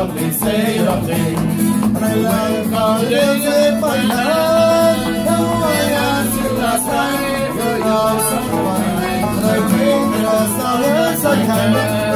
Rabbi, say Rabbi. My love, I'll live my love. Now I ask you last night, you're someone. I bring the stars, I.